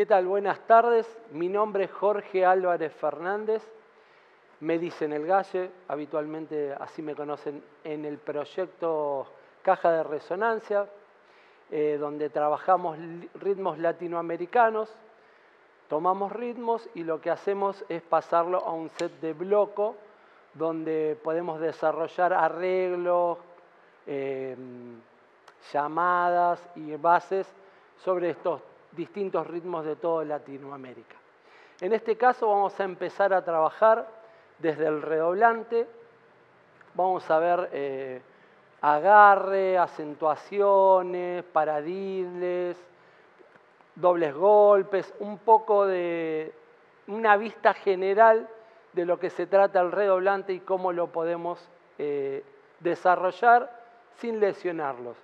¿Qué tal? Buenas tardes. Mi nombre es Jorge Álvarez Fernández. Me dicen el Galle, habitualmente así me conocen en el proyecto Caja de Resonancia, eh, donde trabajamos ritmos latinoamericanos. Tomamos ritmos y lo que hacemos es pasarlo a un set de bloco donde podemos desarrollar arreglos, eh, llamadas y bases sobre estos distintos ritmos de toda Latinoamérica. En este caso vamos a empezar a trabajar desde el redoblante, vamos a ver eh, agarre, acentuaciones, paradiles, dobles golpes, un poco de una vista general de lo que se trata el redoblante y cómo lo podemos eh, desarrollar sin lesionarlos.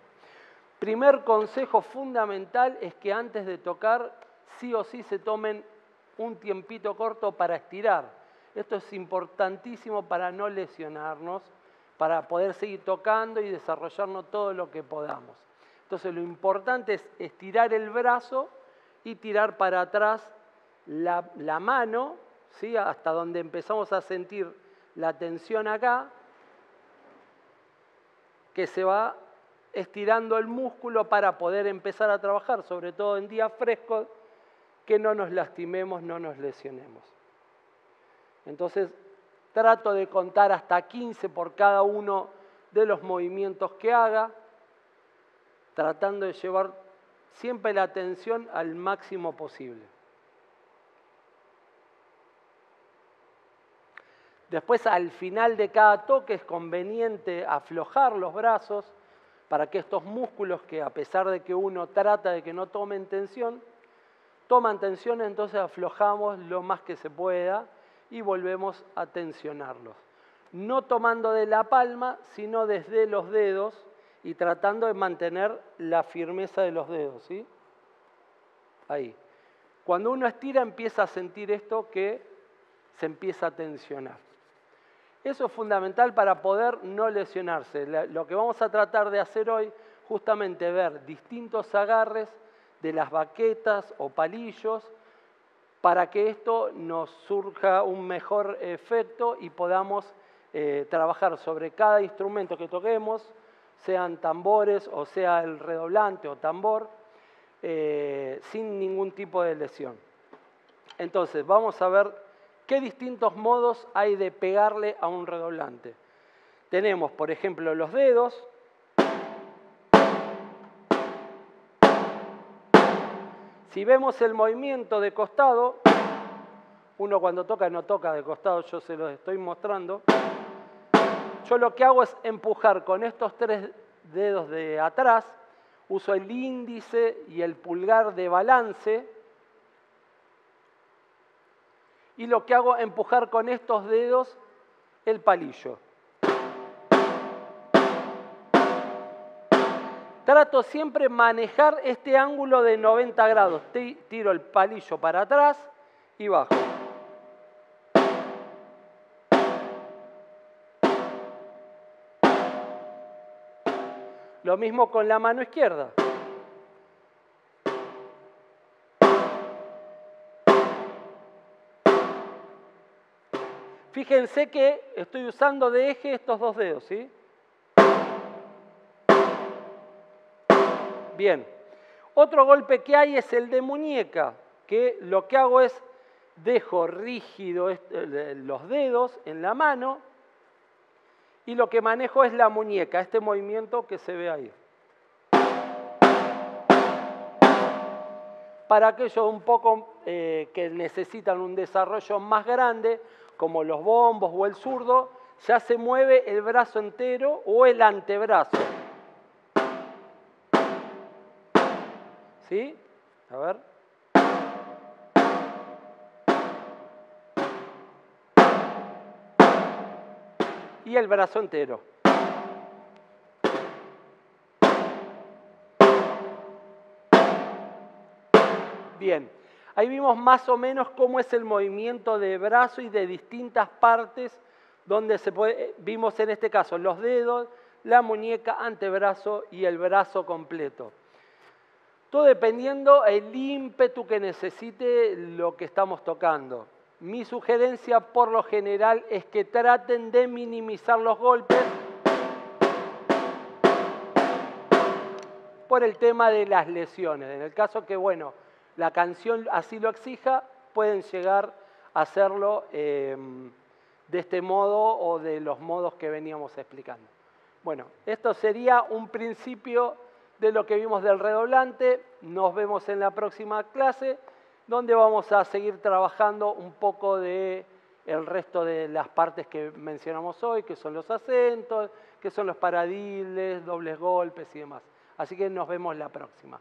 Primer consejo fundamental es que antes de tocar, sí o sí se tomen un tiempito corto para estirar. Esto es importantísimo para no lesionarnos, para poder seguir tocando y desarrollarnos todo lo que podamos. Entonces lo importante es estirar el brazo y tirar para atrás la, mano, ¿sí? hasta donde empezamos a sentir la tensión acá, que se va estirando el músculo para poder empezar a trabajar, sobre todo en días frescos, que no nos lastimemos, no nos lesionemos. Entonces, trato de contar hasta 15 por cada uno de los movimientos que haga, tratando de llevar siempre la atención al máximo posible. Después, al final de cada toque, es conveniente aflojar los brazos para que estos músculos que a pesar de que uno trata de que no tomen tensión, toman tensión, entonces aflojamos lo más que se pueda y volvemos a tensionarlos. No tomando de la palma, sino desde los dedos y tratando de mantener la firmeza de los dedos. ¿sí? Ahí. Cuando uno estira empieza a sentir esto que se empieza a tensionar. Eso es fundamental para poder no lesionarse. Lo que vamos a tratar de hacer hoy, justamente ver distintos agarres de las baquetas o palillos para que esto nos surja un mejor efecto y podamos eh, trabajar sobre cada instrumento que toquemos, sean tambores o sea el redoblante o tambor, eh, sin ningún tipo de lesión. Entonces, vamos a ver ¿Qué distintos modos hay de pegarle a un redoblante? Tenemos, por ejemplo, los dedos. Si vemos el movimiento de costado, uno cuando toca no toca de costado, yo se los estoy mostrando. Yo lo que hago es empujar con estos tres dedos de atrás, uso el índice y el pulgar de balance y lo que hago es empujar con estos dedos el palillo. Trato siempre manejar este ángulo de 90 grados. Tiro el palillo para atrás y bajo. Lo mismo con la mano izquierda. Fíjense que estoy usando de eje estos dos dedos, ¿sí? Bien. Otro golpe que hay es el de muñeca, que lo que hago es dejo rígido los dedos en la mano y lo que manejo es la muñeca, este movimiento que se ve ahí. Para aquellos un poco eh, que necesitan un desarrollo más grande, como los bombos o el zurdo, ya se mueve el brazo entero o el antebrazo. ¿Sí? A ver. Y el brazo entero. Bien. Ahí vimos más o menos cómo es el movimiento de brazo y de distintas partes donde se puede, vimos en este caso los dedos, la muñeca, antebrazo y el brazo completo. Todo dependiendo el ímpetu que necesite lo que estamos tocando. Mi sugerencia por lo general es que traten de minimizar los golpes por el tema de las lesiones. En el caso que, bueno, la canción así lo exija, pueden llegar a hacerlo em, de este modo o de los modos que veníamos explicando. Bueno, esto sería un principio de lo que vimos del redoblante. Nos vemos en la próxima clase, donde vamos a seguir trabajando un poco de el resto de las partes que mencionamos hoy, que son los acentos, que son los paradiles, dobles golpes y demás. Así que nos vemos la próxima.